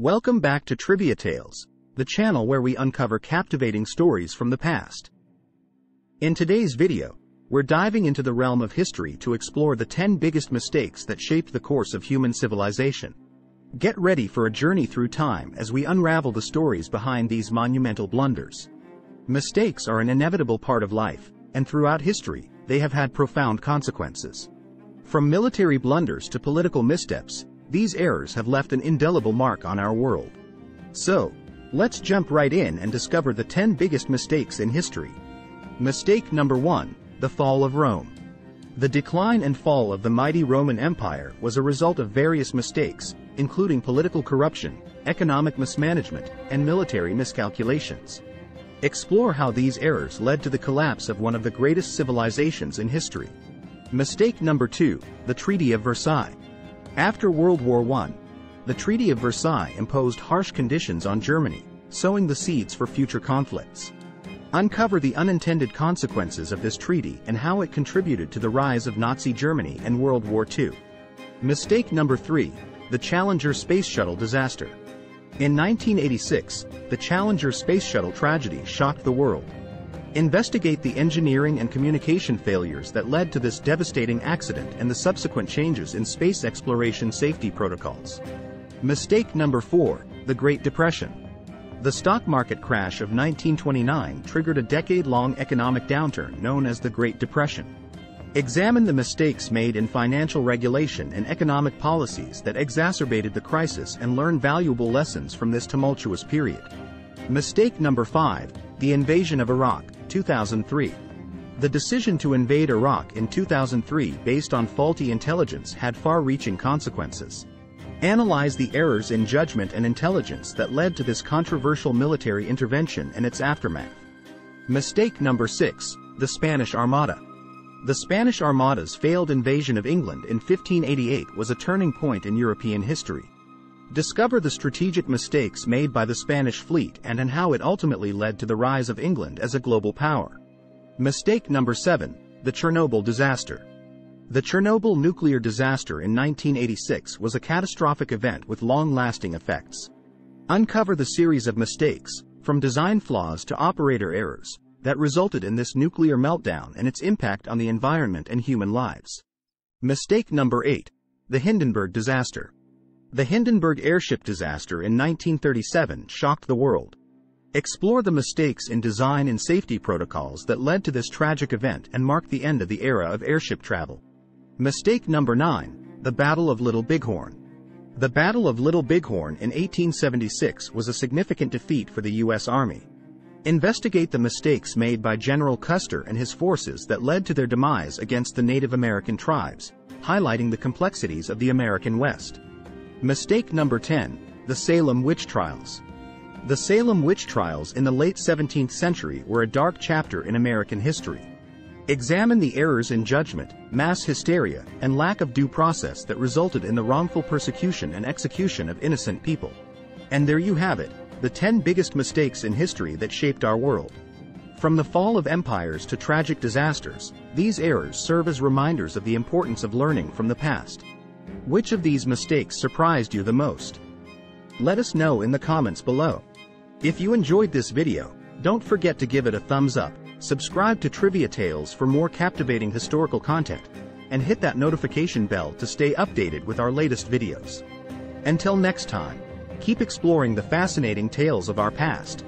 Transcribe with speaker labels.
Speaker 1: Welcome back to Trivia Tales, the channel where we uncover captivating stories from the past. In today's video, we're diving into the realm of history to explore the 10 biggest mistakes that shaped the course of human civilization. Get ready for a journey through time as we unravel the stories behind these monumental blunders. Mistakes are an inevitable part of life, and throughout history, they have had profound consequences. From military blunders to political missteps, these errors have left an indelible mark on our world. So, let's jump right in and discover the 10 biggest mistakes in history. Mistake number 1 The Fall of Rome. The decline and fall of the mighty Roman Empire was a result of various mistakes, including political corruption, economic mismanagement, and military miscalculations. Explore how these errors led to the collapse of one of the greatest civilizations in history. Mistake number 2 The Treaty of Versailles. After World War I, the Treaty of Versailles imposed harsh conditions on Germany, sowing the seeds for future conflicts. Uncover the unintended consequences of this treaty and how it contributed to the rise of Nazi Germany and World War II. Mistake number 3 The Challenger Space Shuttle Disaster. In 1986, the Challenger Space Shuttle tragedy shocked the world. Investigate the engineering and communication failures that led to this devastating accident and the subsequent changes in space exploration safety protocols. Mistake number 4 The Great Depression. The stock market crash of 1929 triggered a decade-long economic downturn known as the Great Depression. Examine the mistakes made in financial regulation and economic policies that exacerbated the crisis and learn valuable lessons from this tumultuous period. Mistake number 5 The Invasion of Iraq 2003. The decision to invade Iraq in 2003 based on faulty intelligence had far-reaching consequences. Analyze the errors in judgment and intelligence that led to this controversial military intervention and its aftermath. Mistake number 6. The Spanish Armada. The Spanish Armada's failed invasion of England in 1588 was a turning point in European history. Discover the strategic mistakes made by the Spanish fleet and, how it ultimately led to the rise of England as a global power. Mistake number 7. The Chernobyl Disaster. The Chernobyl nuclear disaster in 1986 was a catastrophic event with long-lasting effects. Uncover the series of mistakes, from design flaws to operator errors, that resulted in this nuclear meltdown and its impact on the environment and human lives. Mistake number 8. The Hindenburg Disaster. The Hindenburg airship disaster in 1937 shocked the world. Explore the mistakes in design and safety protocols that led to this tragic event and mark the end of the era of airship travel. Mistake number 9. The Battle of Little Bighorn. The Battle of Little Bighorn in 1876 was a significant defeat for the U.S. Army. Investigate the mistakes made by General Custer and his forces that led to their demise against the Native American tribes, highlighting the complexities of the American West. Mistake number 10. The Salem Witch Trials. The Salem witch trials in the late 17th century were a dark chapter in American history. Examine the errors in judgment, mass hysteria, and lack of due process that resulted in the wrongful persecution and execution of innocent people. And there you have it, the 10 biggest mistakes in history that shaped our world. From the fall of empires to tragic disasters, these errors serve as reminders of the importance of learning from the past. Which of these mistakes surprised you the most? Let us know in the comments below. If you enjoyed this video, don't forget to give it a thumbs up, subscribe to Trivia Tales for more captivating historical content, and hit that notification bell to stay updated with our latest videos. Until next time, keep exploring the fascinating tales of our past.